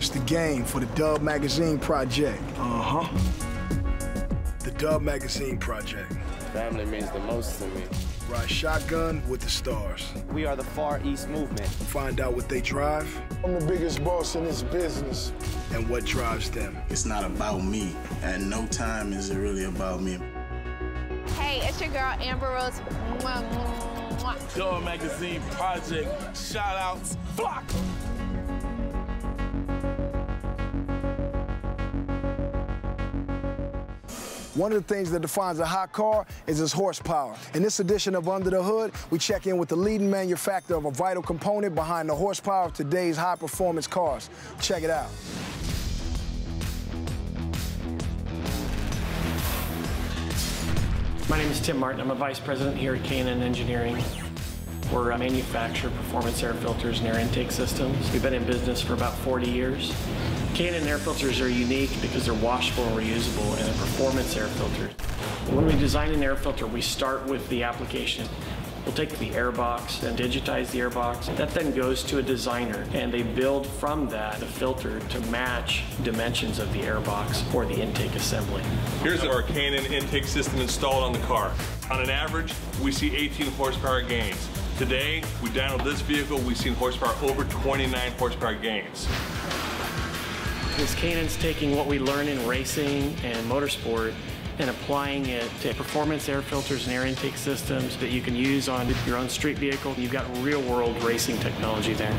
It's the game for the Dub Magazine Project. Uh-huh. The Dub Magazine Project. Family means the most to me. Ride shotgun with the stars. We are the Far East Movement. Find out what they drive. I'm the biggest boss in this business. And what drives them. It's not about me. At no time is it really about me. Hey, it's your girl Amber Rose. Dub Magazine Project. Shout outs. Flock. One of the things that defines a hot car is its horsepower. In this edition of Under the Hood, we check in with the leading manufacturer of a vital component behind the horsepower of today's high-performance cars. Check it out. My name is Tim Martin. I'm a vice president here at K&N Engineering. We're a manufacturer of performance air filters and air intake systems. We've been in business for about 40 years. K&N air filters are unique because they're washable and reusable, and they're performance air filters. When we design an air filter, we start with the application. We'll take the airbox and digitize the airbox. That then goes to a designer, and they build from that a filter to match dimensions of the airbox or the intake assembly. Here's our K&N intake system installed on the car. On an average, we see 18 horsepower gains. Today, we dynoed this vehicle, we've seen horsepower over 29 horsepower gains. This K&N's taking what we learn in racing and motorsport and applying it to performance air filters and air intake systems that you can use on your own street vehicle. You've got real world racing technology there.